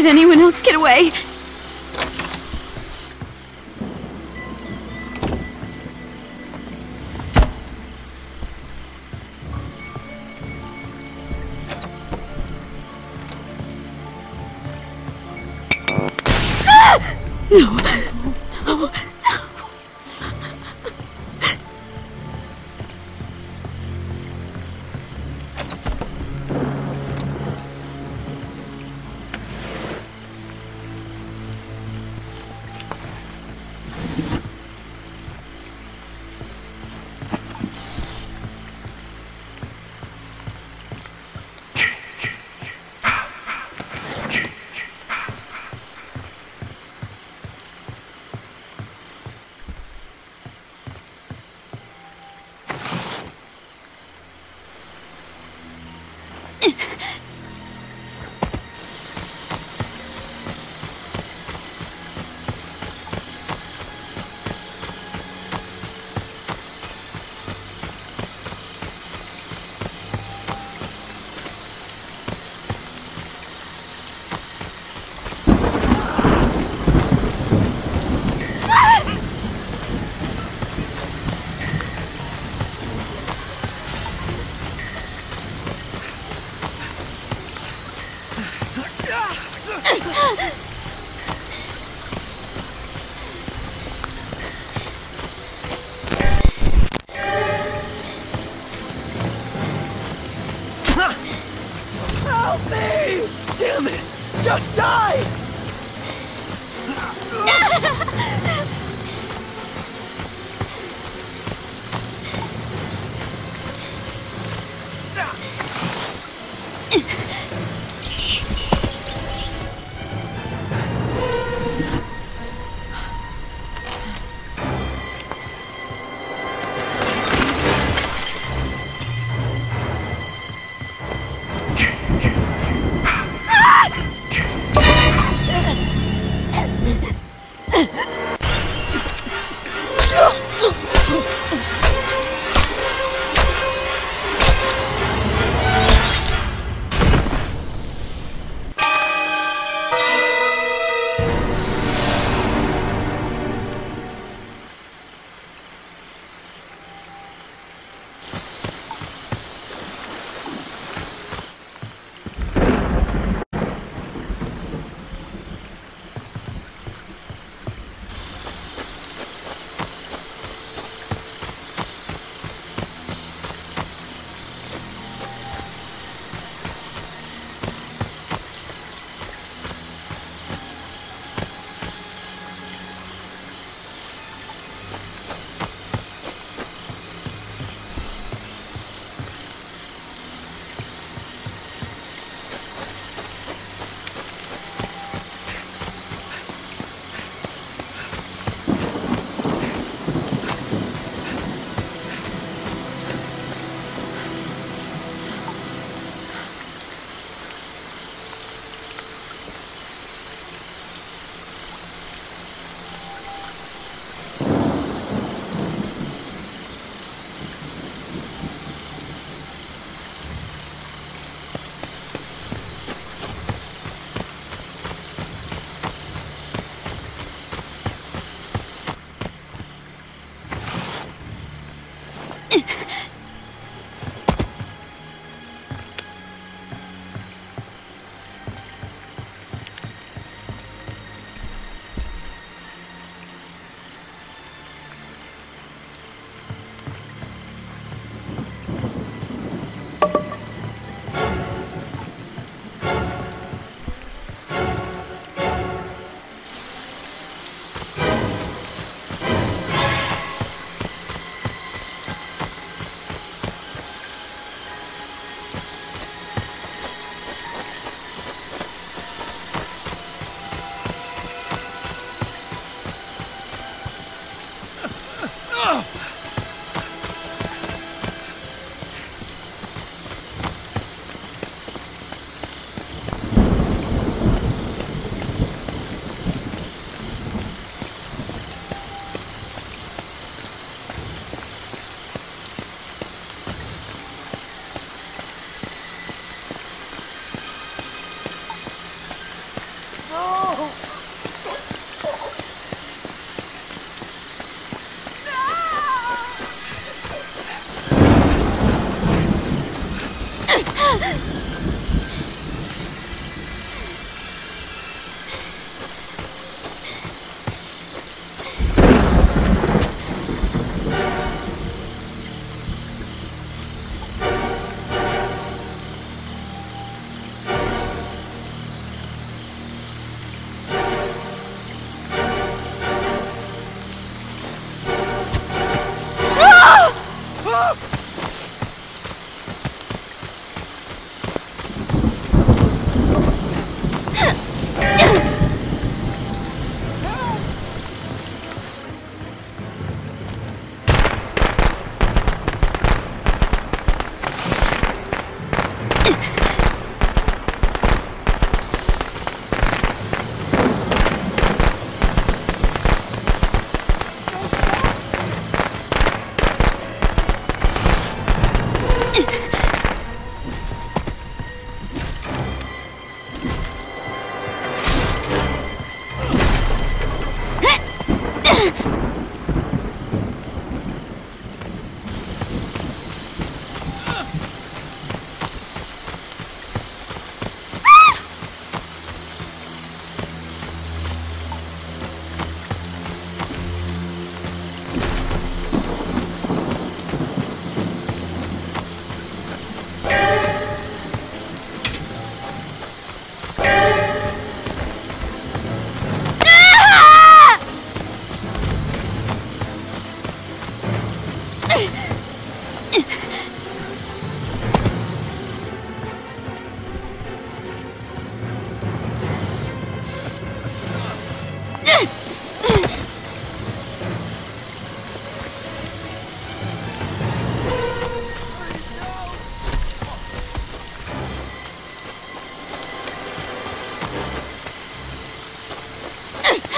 Did anyone else get away? Help